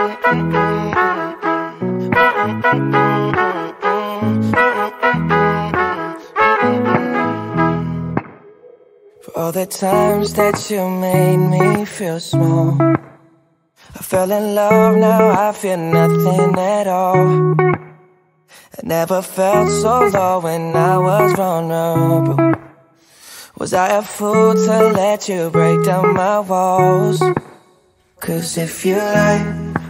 For all the times that you made me feel small I fell in love, now I feel nothing at all I never felt so low when I was vulnerable Was I a fool to let you break down my walls? Cause if you like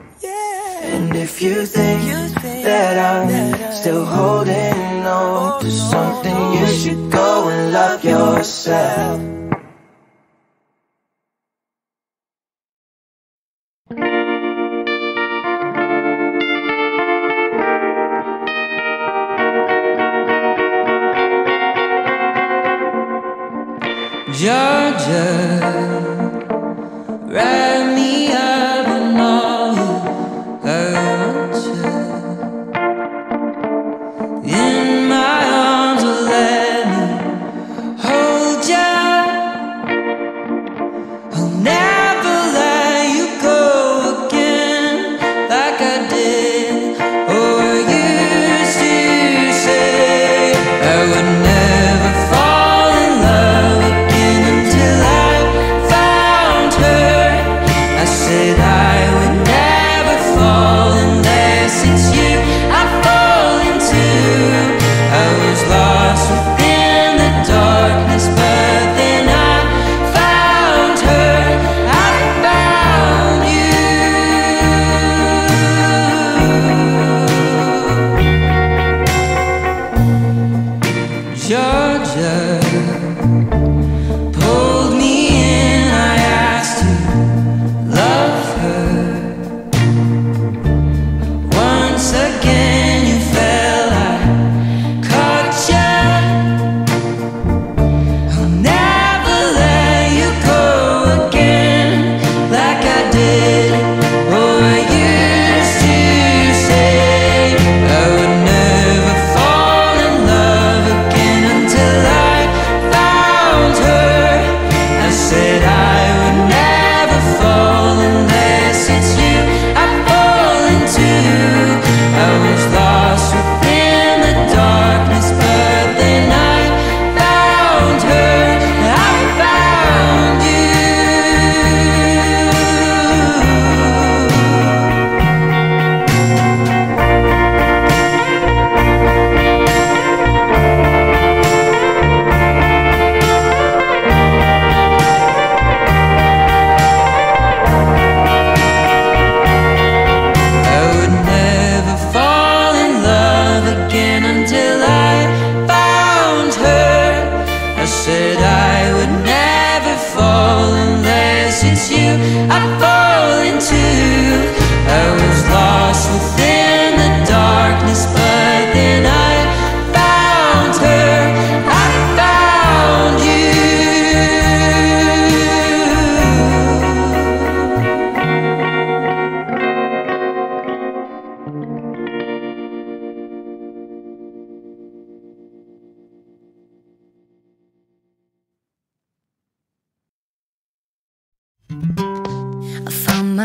And if you think that I'm still holding on to something You should go and love yourself. Georgia, wrap Georgia.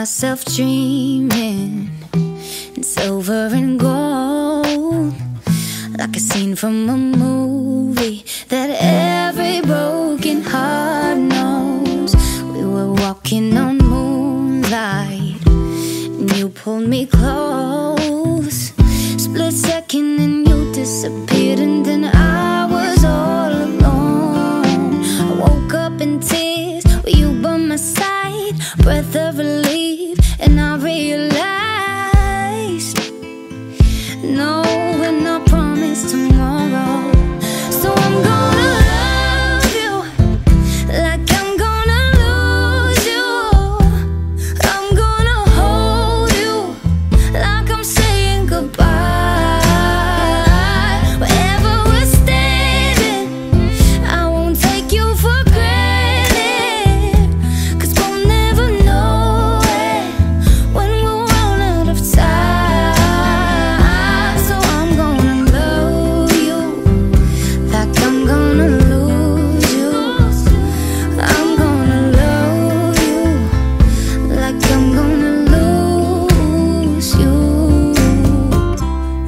myself dreaming in silver and gold, like a scene from a movie that every broken heart knows. We were walking on moonlight, and you pulled me close. Split second, and you disappeared, and then I.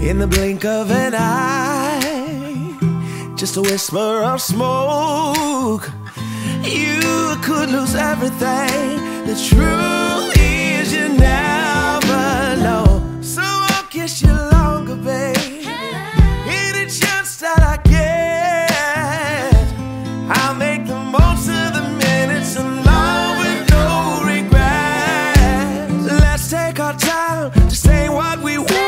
in the blink of an eye, just a whisper of smoke. You could lose everything. The truth is, you never know. So I'll kiss you longer, babe. Any chance that I get, I'll make the most of the minutes and love with no regrets. Let's take our time to say what we want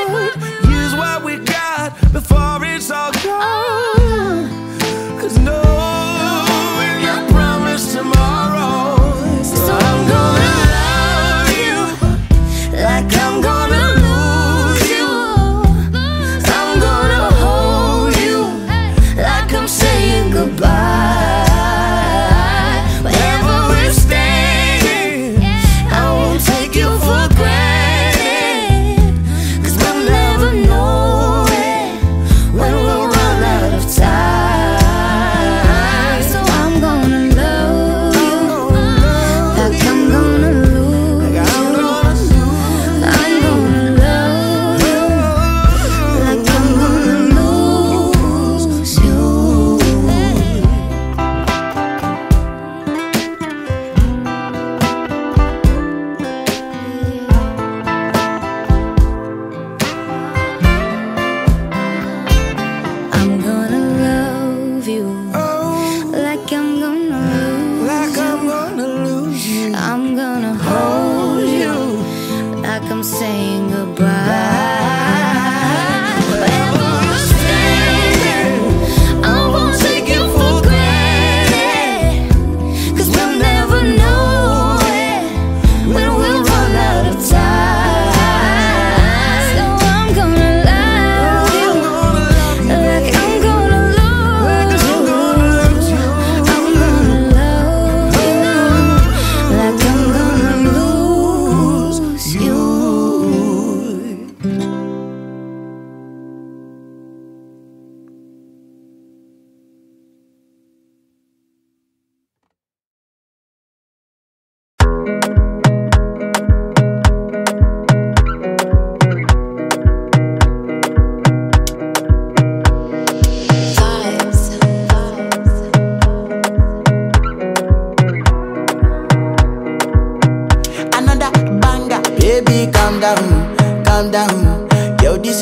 what we got before it's all gone.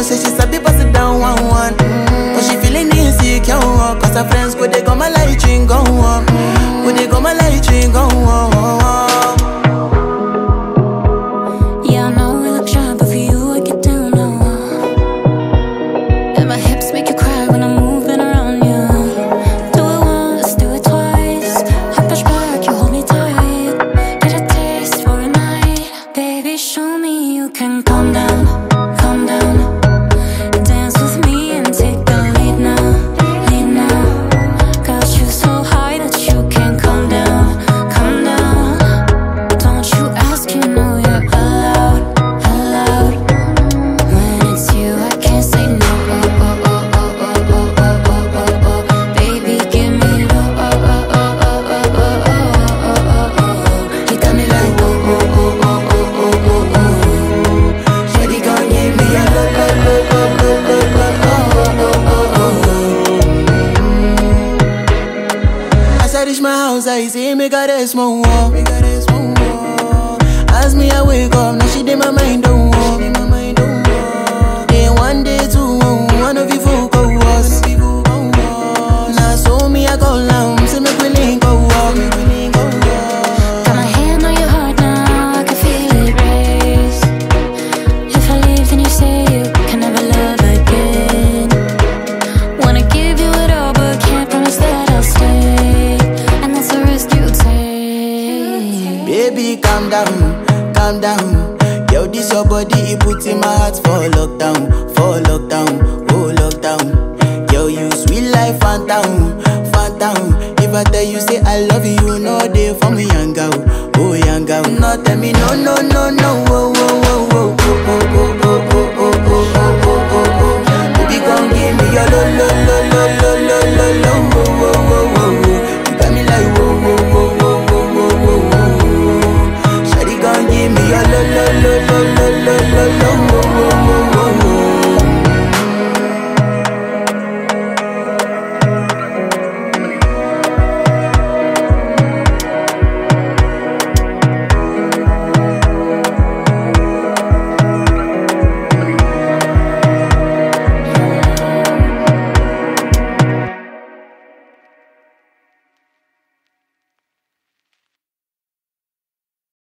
no sé si oh lockdown, oh lockdown. Girl, you sweet life, Fanta, oh, Fanta. Oh. If I tell you, say I love you, you know they for me, young girl, oh young girl. No, tell me, no, no, no, no, oh, oh.